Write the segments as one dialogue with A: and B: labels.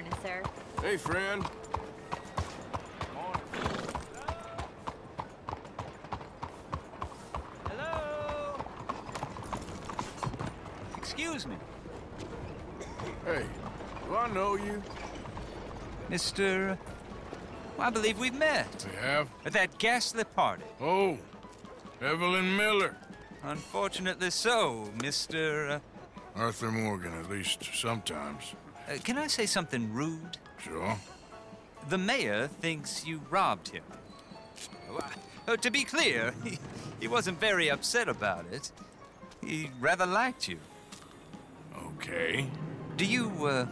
A: Morning, sir.
B: Hey, friend.
C: Hello? Excuse me,
B: Hey, do I know you?
C: Mr. Well, I believe we've met
B: We have?
C: at that ghastly party.
B: Oh, Evelyn Miller.
C: Unfortunately so, Mr. Uh,
B: Arthur Morgan, at least sometimes.
C: Uh, can I say something rude?
B: Sure.
C: The mayor thinks you robbed him. Uh, to be clear, he, he wasn't very upset about it. He rather liked you.
B: Okay.
C: Do you, uh,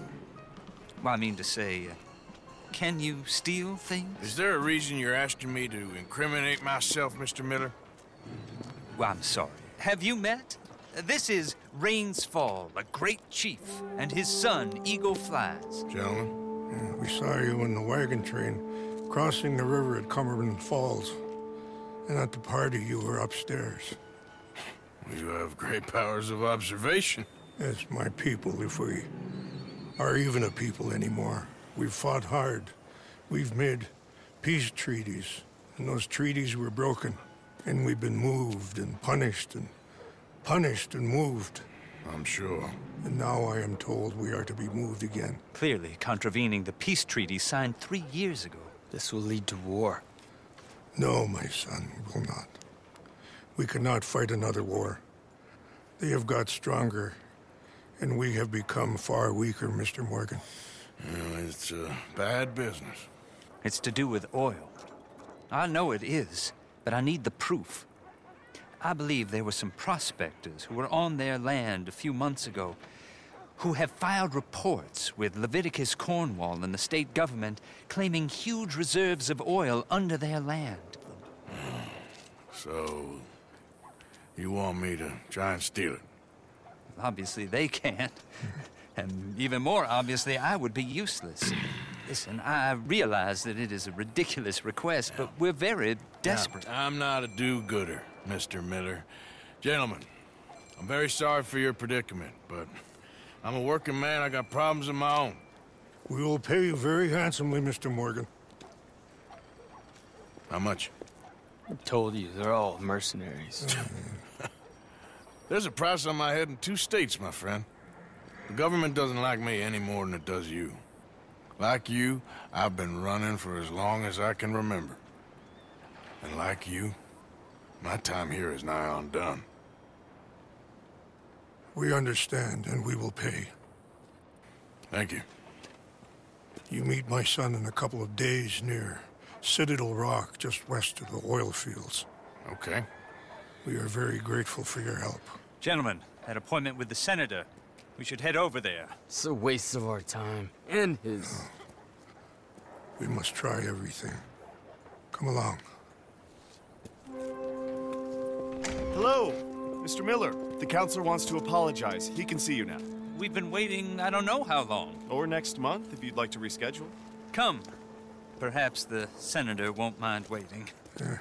C: well, I mean to say, uh, can you steal things?
B: Is there a reason you're asking me to incriminate myself, Mr. Miller?
C: Well, I'm sorry. Have you met? This is Rains Fall, a great chief, and his son, Eagle Flies.
B: Gentlemen?
D: Yeah, we saw you in the wagon train crossing the river at Cumberland Falls. And at the party, you were upstairs.
B: You have great powers of observation.
D: Yes, my people, if we are even a people anymore. We've fought hard. We've made peace treaties, and those treaties were broken. And we've been moved and punished and punished and moved.
B: I'm sure.
D: And now I am told we are to be moved again.
C: Clearly contravening the peace treaty signed three years ago.
E: This will lead to war.
D: No, my son, it will not. We cannot fight another war. They have got stronger, and we have become far weaker, Mr. Morgan.
B: Well, it's uh, bad business.
C: It's to do with oil. I know it is, but I need the proof. I believe there were some prospectors who were on their land a few months ago who have filed reports with Leviticus Cornwall and the state government claiming huge reserves of oil under their land.
B: So, you want me to try and steal it?
C: Obviously, they can't. and even more obviously, I would be useless. Listen, I realize that it is a ridiculous request, but we're very desperate.
B: Now, I'm not a do-gooder, Mr. Miller. Gentlemen, I'm very sorry for your predicament, but I'm a working man. I got problems of my own.
D: We will pay you very handsomely, Mr. Morgan.
B: How much?
E: I told you, they're all mercenaries.
B: There's a price on my head in two states, my friend. The government doesn't like me any more than it does you. Like you, I've been running for as long as I can remember. And like you, my time here is nigh on done.
D: We understand, and we will pay.
B: Thank you.
D: You meet my son in a couple of days near Citadel Rock, just west of the oil fields.
B: Okay.
D: We are very grateful for your help.
C: Gentlemen, that appointment with the senator. We should head over there.
E: it's a waste of our time. And his.
D: We must try everything. Come along.
F: Hello, Mr. Miller. The counselor wants to apologize. He can see you now.
C: We've been waiting I don't know how long.
F: Or next month, if you'd like to reschedule.
C: Come. Perhaps the senator won't mind waiting.
D: Yeah.